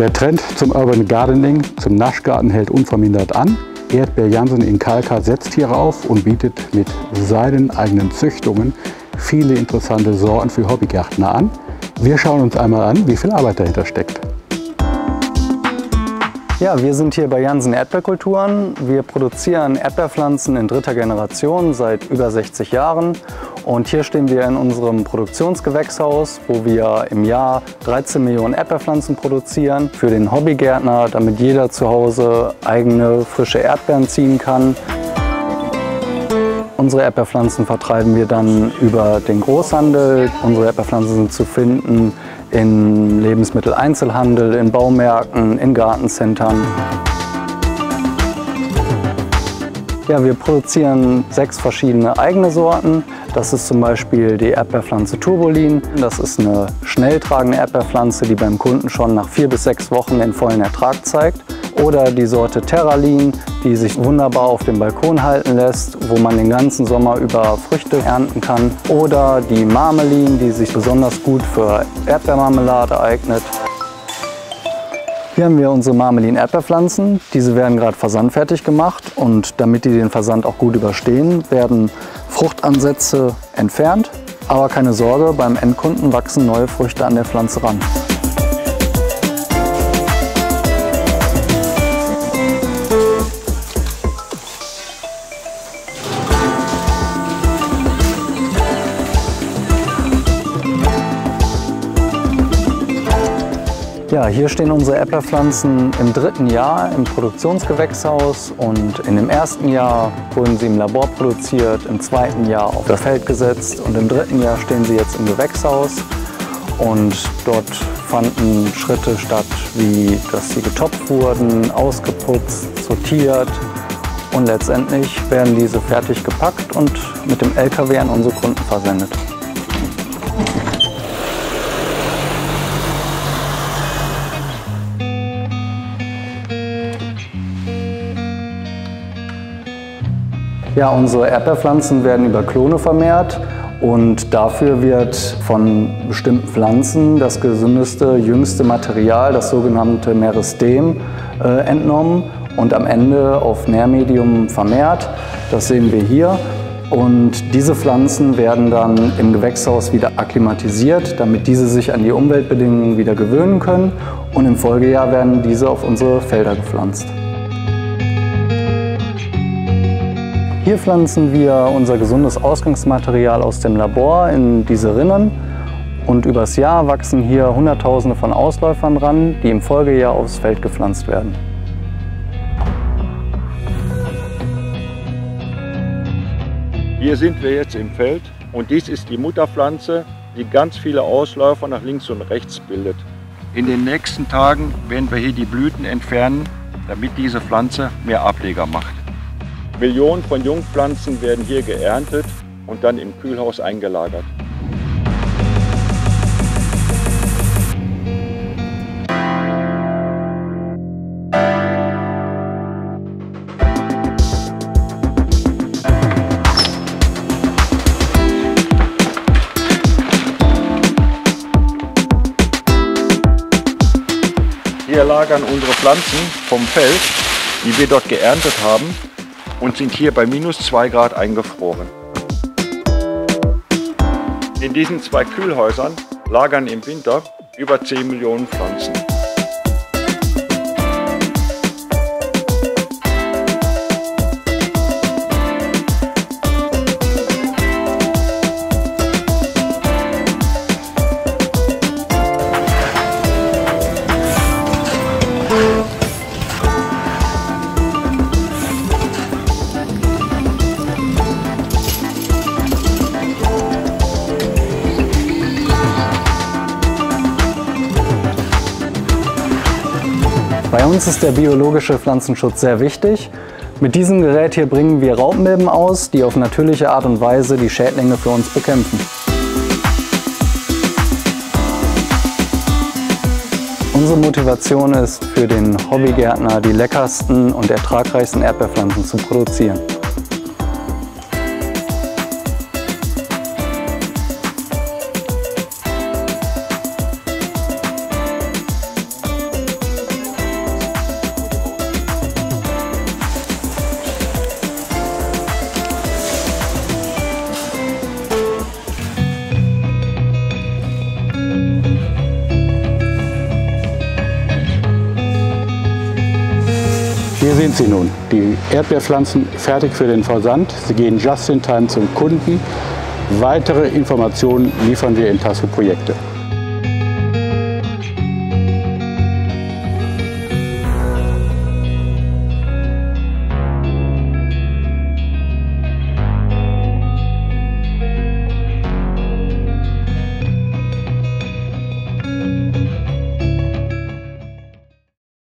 Der Trend zum Urban Gardening, zum Naschgarten hält unvermindert an. Erdbeer Jansen in Kalka setzt hierauf und bietet mit seinen eigenen Züchtungen viele interessante Sorten für Hobbygärtner an. Wir schauen uns einmal an, wie viel Arbeit dahinter steckt. Ja, wir sind hier bei Jansen Erdbeerkulturen. Wir produzieren Erdbeerpflanzen in dritter Generation seit über 60 Jahren. Und hier stehen wir in unserem Produktionsgewächshaus, wo wir im Jahr 13 Millionen Erdbeerpflanzen produzieren für den Hobbygärtner, damit jeder zu Hause eigene frische Erdbeeren ziehen kann. Unsere Erdbeerpflanzen vertreiben wir dann über den Großhandel. Unsere Erdbeerpflanzen sind zu finden in Lebensmitteleinzelhandel, in Baumärkten, in Gartencentern. Ja, wir produzieren sechs verschiedene eigene Sorten. Das ist zum Beispiel die Erdbeerpflanze Turbolin. Das ist eine schnell tragende Erdbeerpflanze, die beim Kunden schon nach vier bis sechs Wochen den vollen Ertrag zeigt. Oder die Sorte Terralin, die sich wunderbar auf dem Balkon halten lässt, wo man den ganzen Sommer über Früchte ernten kann. Oder die Marmelin, die sich besonders gut für Erdbeermarmelade eignet. Hier haben wir unsere Marmelin-Erdbeerpflanzen. Diese werden gerade versandfertig gemacht und damit die den Versand auch gut überstehen, werden Fruchtansätze entfernt. Aber keine Sorge, beim Endkunden wachsen neue Früchte an der Pflanze ran. Ja, hier stehen unsere Erdbeerpflanzen im dritten Jahr im Produktionsgewächshaus und in dem ersten Jahr wurden sie im Labor produziert, im zweiten Jahr auf das Feld gesetzt und im dritten Jahr stehen sie jetzt im Gewächshaus und dort fanden Schritte statt, wie dass sie getopft wurden, ausgeputzt, sortiert und letztendlich werden diese fertig gepackt und mit dem LKW an unsere Kunden versendet. Ja, unsere Erdbeerpflanzen werden über Klone vermehrt und dafür wird von bestimmten Pflanzen das gesündeste, jüngste Material, das sogenannte Meristem, äh, entnommen und am Ende auf Nährmedium vermehrt. Das sehen wir hier. Und diese Pflanzen werden dann im Gewächshaus wieder akklimatisiert, damit diese sich an die Umweltbedingungen wieder gewöhnen können. Und im Folgejahr werden diese auf unsere Felder gepflanzt. Hier pflanzen wir unser gesundes Ausgangsmaterial aus dem Labor in diese Rinnen und übers Jahr wachsen hier Hunderttausende von Ausläufern ran, die im Folgejahr aufs Feld gepflanzt werden. Hier sind wir jetzt im Feld und dies ist die Mutterpflanze, die ganz viele Ausläufer nach links und rechts bildet. In den nächsten Tagen werden wir hier die Blüten entfernen, damit diese Pflanze mehr Ableger macht. Millionen von Jungpflanzen werden hier geerntet und dann im Kühlhaus eingelagert. Hier lagern unsere Pflanzen vom Feld, die wir dort geerntet haben, und sind hier bei minus 2 Grad eingefroren. In diesen zwei Kühlhäusern lagern im Winter über 10 Millionen Pflanzen. Bei uns ist der biologische Pflanzenschutz sehr wichtig. Mit diesem Gerät hier bringen wir Raubmilben aus, die auf natürliche Art und Weise die Schädlinge für uns bekämpfen. Unsere Motivation ist, für den Hobbygärtner die leckersten und ertragreichsten Erdbeerpflanzen zu produzieren. Sind sie nun, die Erdbeerpflanzen fertig für den Versand. Sie gehen just in time zum Kunden. Weitere Informationen liefern wir in Tasso Projekte.